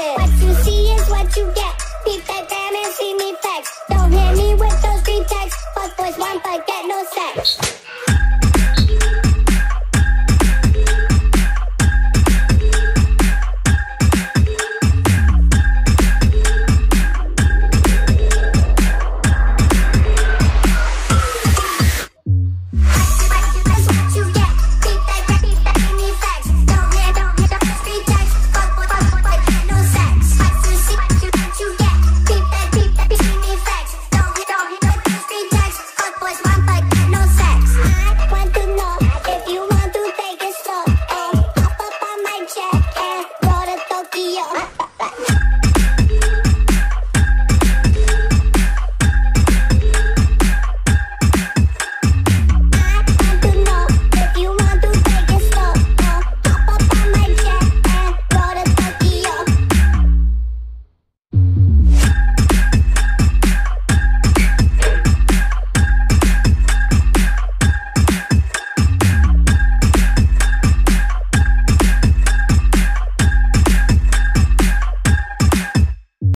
shit. What you see is what you get. Peep that damn and see me flex. Don't hit me with those three texts. Fuck boys want but get no sex.